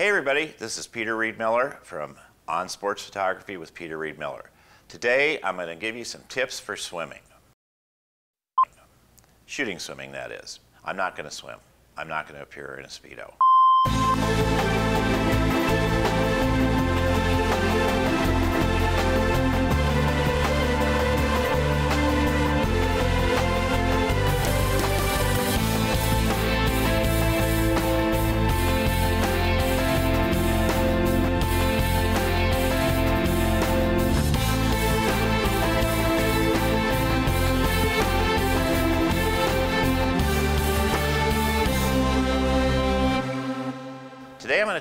Hey everybody, this is Peter Read Miller from On Sports Photography with Peter Read Miller. Today I'm going to give you some tips for swimming. Shooting swimming, that is. I'm not going to swim. I'm not going to appear in a Speedo.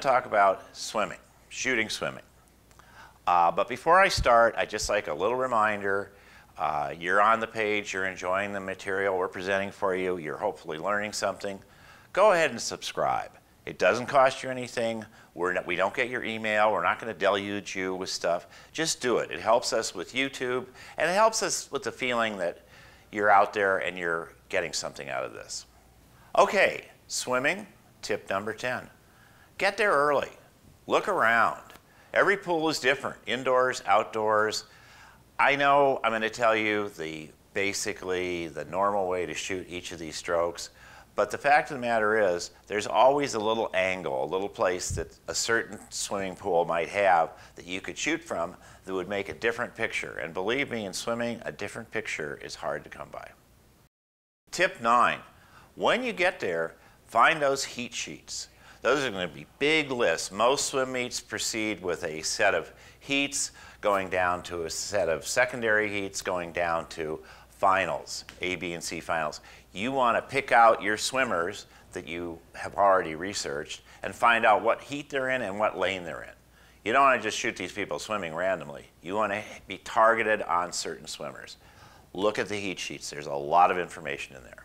To talk about swimming, shooting swimming. Uh, but before I start, I just like a little reminder. Uh, you're on the page, you're enjoying the material we're presenting for you, you're hopefully learning something. Go ahead and subscribe. It doesn't cost you anything. We're not, we don't get your email. We're not going to deluge you with stuff. Just do it. It helps us with YouTube, and it helps us with the feeling that you're out there and you're getting something out of this. Okay, swimming, tip number 10. Get there early. Look around. Every pool is different, indoors, outdoors. I know I'm going to tell you the basically the normal way to shoot each of these strokes, but the fact of the matter is there's always a little angle, a little place that a certain swimming pool might have that you could shoot from that would make a different picture. And believe me, in swimming, a different picture is hard to come by. Tip nine, when you get there, find those heat sheets. Those are going to be big lists. Most swim meets proceed with a set of heats going down to a set of secondary heats going down to finals, A, B, and C finals. You want to pick out your swimmers that you have already researched and find out what heat they're in and what lane they're in. You don't want to just shoot these people swimming randomly. You want to be targeted on certain swimmers. Look at the heat sheets. There's a lot of information in there.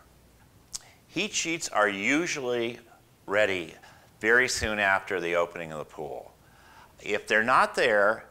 Heat sheets are usually ready very soon after the opening of the pool. If they're not there,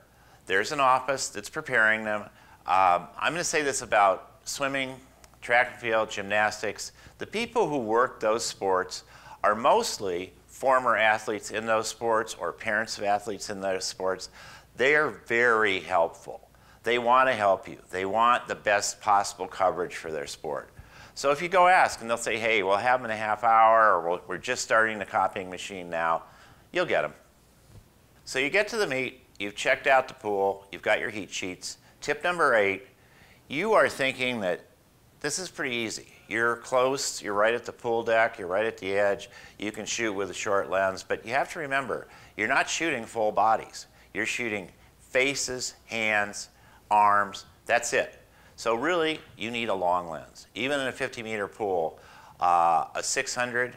there's an office that's preparing them. Um, I'm going to say this about swimming, track and field, gymnastics. The people who work those sports are mostly former athletes in those sports or parents of athletes in those sports. They are very helpful. They want to help you. They want the best possible coverage for their sport. So if you go ask and they'll say, hey, we'll have them in a half hour or we're just starting the copying machine now, you'll get them. So you get to the meet, you've checked out the pool, you've got your heat sheets. Tip number eight, you are thinking that this is pretty easy. You're close, you're right at the pool deck, you're right at the edge, you can shoot with a short lens, but you have to remember, you're not shooting full bodies. You're shooting faces, hands, arms, that's it. So really, you need a long lens. Even in a 50 meter pool, uh, a 600,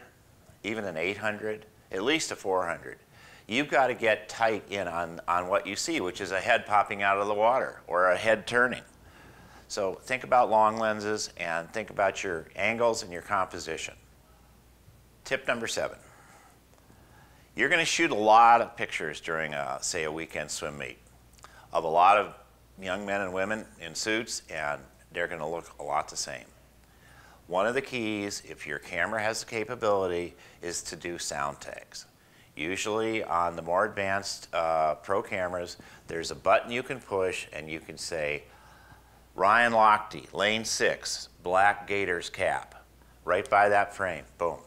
even an 800, at least a 400. You've got to get tight in on, on what you see, which is a head popping out of the water or a head turning. So think about long lenses and think about your angles and your composition. Tip number seven. You're going to shoot a lot of pictures during, a, say, a weekend swim meet of a lot of young men and women in suits, and they're going to look a lot the same. One of the keys, if your camera has the capability, is to do sound tags. Usually on the more advanced uh, pro cameras, there's a button you can push and you can say, Ryan Lochte, lane six, black Gators cap, right by that frame, boom.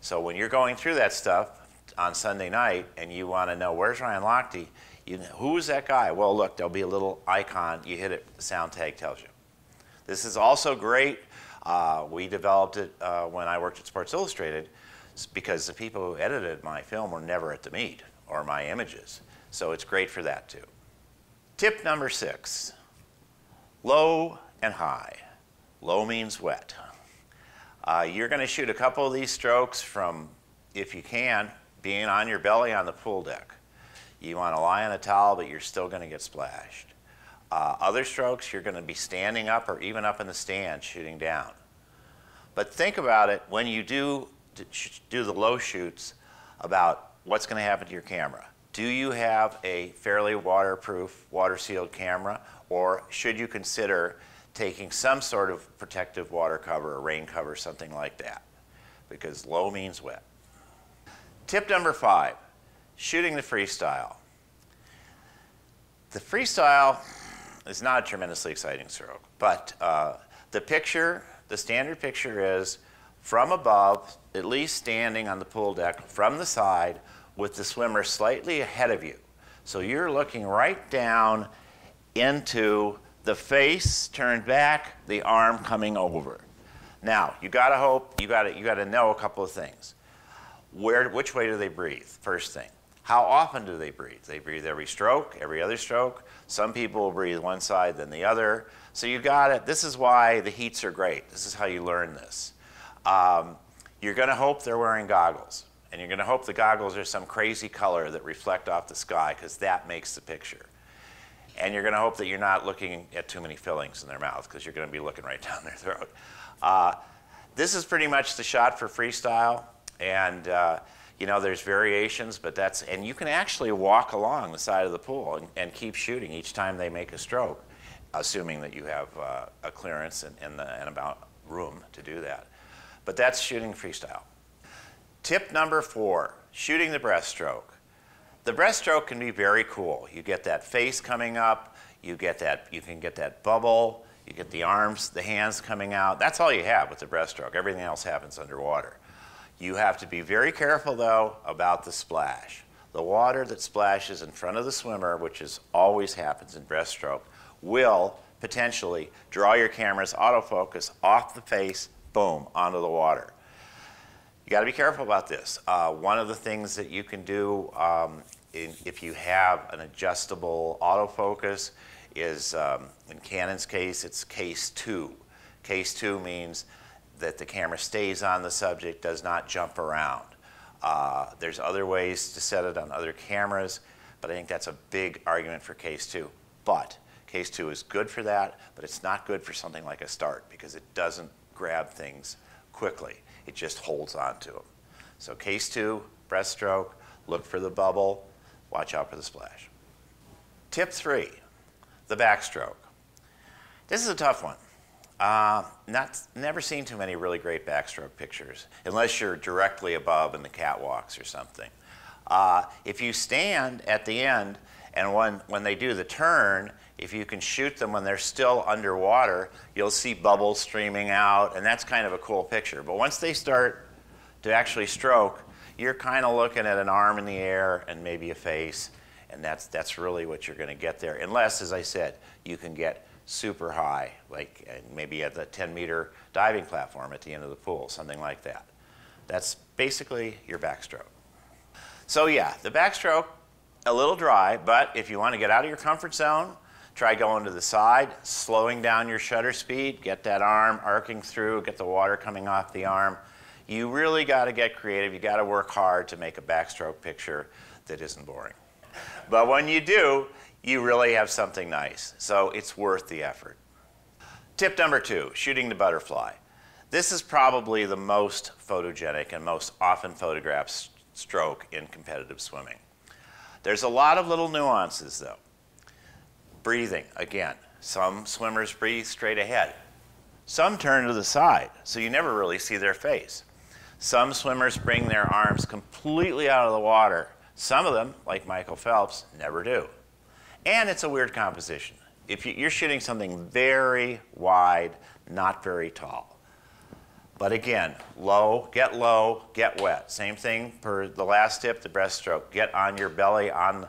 So when you're going through that stuff on Sunday night and you want to know where's Ryan Lochte, you know, who is that guy? Well, look, there'll be a little icon. You hit it, the sound tag tells you. This is also great. Uh, we developed it uh, when I worked at Sports Illustrated because the people who edited my film were never at the meet or my images. So it's great for that too. Tip number six, low and high. Low means wet. Uh, you're going to shoot a couple of these strokes from, if you can, being on your belly on the pool deck. You want to lie on a towel, but you're still going to get splashed. Uh, other strokes, you're going to be standing up or even up in the stand shooting down. But think about it when you do do the low shoots about what's going to happen to your camera. Do you have a fairly waterproof, water-sealed camera, or should you consider taking some sort of protective water cover, a rain cover, something like that? Because low means wet. Tip number five, shooting the freestyle. The freestyle is not a tremendously exciting stroke, but uh, the picture, the standard picture is from above, at least standing on the pool deck from the side with the swimmer slightly ahead of you. So you're looking right down into the face turned back, the arm coming over. Now, you gotta hope, you gotta, you gotta know a couple of things. Where, which way do they breathe, first thing? How often do they breathe? They breathe every stroke, every other stroke. Some people breathe one side then the other. So you got it. This is why the heats are great. This is how you learn this. Um, you're going to hope they're wearing goggles. And you're going to hope the goggles are some crazy color that reflect off the sky because that makes the picture. And you're going to hope that you're not looking at too many fillings in their mouth because you're going to be looking right down their throat. Uh, this is pretty much the shot for freestyle. And, uh, you know, there's variations, but that's, and you can actually walk along the side of the pool and, and keep shooting each time they make a stroke, assuming that you have uh, a clearance and, and, the, and about room to do that. But that's shooting freestyle. Tip number four, shooting the breaststroke. The breaststroke can be very cool. You get that face coming up, you get that, you can get that bubble, you get the arms, the hands coming out. That's all you have with the breaststroke. Everything else happens underwater. You have to be very careful though about the splash. The water that splashes in front of the swimmer, which is always happens in breaststroke, will potentially draw your camera's autofocus off the face boom, onto the water. You got to be careful about this. Uh, one of the things that you can do um, in, if you have an adjustable autofocus is, um, in Canon's case, it's case two. Case two means that the camera stays on the subject, does not jump around. Uh, there's other ways to set it on other cameras, but I think that's a big argument for case two. But case two is good for that, but it's not good for something like a start because it doesn't grab things quickly. It just holds on to them. So case two, breaststroke, look for the bubble, watch out for the splash. Tip three, the backstroke. This is a tough one. Uh, not, never seen too many really great backstroke pictures, unless you're directly above in the catwalks or something. Uh, if you stand at the end and when, when they do the turn if you can shoot them when they're still underwater, you'll see bubbles streaming out, and that's kind of a cool picture. But once they start to actually stroke, you're kind of looking at an arm in the air and maybe a face, and that's, that's really what you're going to get there. Unless, as I said, you can get super high, like uh, maybe at the 10 meter diving platform at the end of the pool, something like that. That's basically your backstroke. So yeah, the backstroke, a little dry, but if you want to get out of your comfort zone, Try going to the side, slowing down your shutter speed, get that arm arcing through, get the water coming off the arm. You really got to get creative. You got to work hard to make a backstroke picture that isn't boring. But when you do, you really have something nice. So it's worth the effort. Tip number two, shooting the butterfly. This is probably the most photogenic and most often photographed stroke in competitive swimming. There's a lot of little nuances though. Breathing, again, some swimmers breathe straight ahead. Some turn to the side, so you never really see their face. Some swimmers bring their arms completely out of the water. Some of them, like Michael Phelps, never do. And it's a weird composition. If you're shooting something very wide, not very tall. But again, low, get low, get wet. Same thing for the last tip, the breaststroke. Get on your belly, on,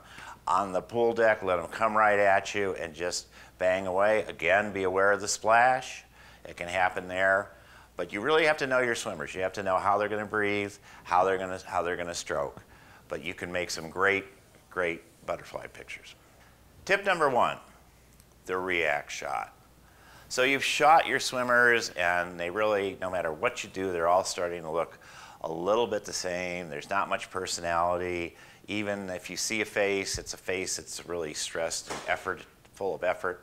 on the pool deck, let them come right at you and just bang away. Again, be aware of the splash. It can happen there. But you really have to know your swimmers. You have to know how they're going to breathe, how they're going to, how they're going to stroke. But you can make some great, great butterfly pictures. Tip number one, the react shot. So you've shot your swimmers and they really, no matter what you do, they're all starting to look a little bit the same. There's not much personality. Even if you see a face, it's a face that's really stressed and effort, full of effort.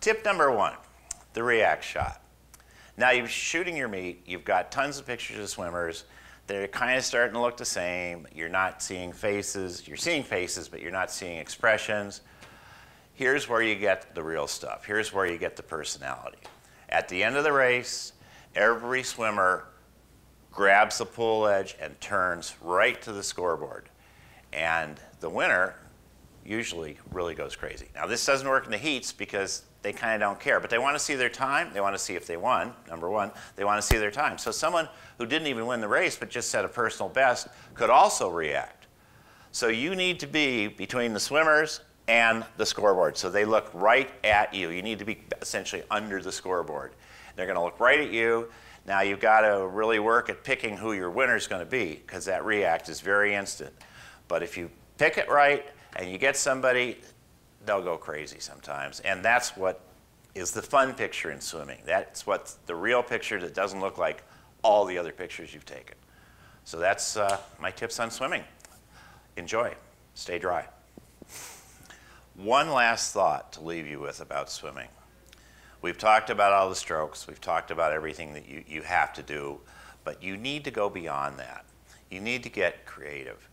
Tip number one, the react shot. Now you're shooting your meet, you've got tons of pictures of swimmers. They're kind of starting to look the same. You're not seeing faces. You're seeing faces, but you're not seeing expressions. Here's where you get the real stuff. Here's where you get the personality. At the end of the race, every swimmer grabs the pool edge and turns right to the scoreboard. And the winner usually really goes crazy. Now, this doesn't work in the heats because they kind of don't care, but they want to see their time. They want to see if they won, number one. They want to see their time. So someone who didn't even win the race but just set a personal best could also react. So you need to be between the swimmers and the scoreboard. So they look right at you. You need to be essentially under the scoreboard. They're going to look right at you. Now you've got to really work at picking who your winner is going to be because that react is very instant. But if you pick it right and you get somebody, they'll go crazy sometimes. And that's what is the fun picture in swimming. That's what's the real picture that doesn't look like all the other pictures you've taken. So that's uh, my tips on swimming. Enjoy. Stay dry. One last thought to leave you with about swimming. We've talked about all the strokes. We've talked about everything that you, you have to do. But you need to go beyond that. You need to get creative.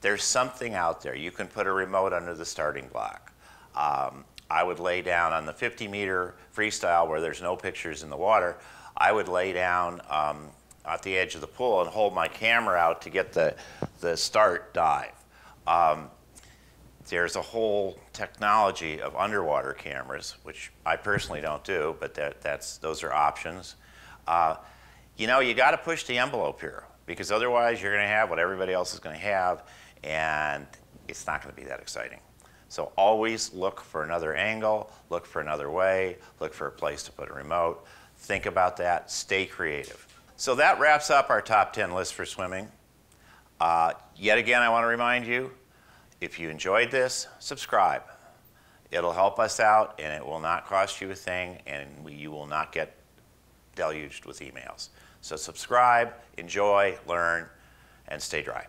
There's something out there. You can put a remote under the starting block. Um, I would lay down on the 50 meter freestyle where there's no pictures in the water. I would lay down um, at the edge of the pool and hold my camera out to get the, the start dive. Um, there's a whole technology of underwater cameras, which I personally don't do, but that, that's, those are options. Uh, you know, you got to push the envelope here because otherwise you're going to have what everybody else is going to have, and it's not going to be that exciting. So always look for another angle, look for another way, look for a place to put a remote. Think about that, stay creative. So that wraps up our top 10 list for swimming. Uh, yet again, I want to remind you, if you enjoyed this, subscribe. It'll help us out and it will not cost you a thing and you will not get deluged with emails. So subscribe, enjoy, learn, and stay dry.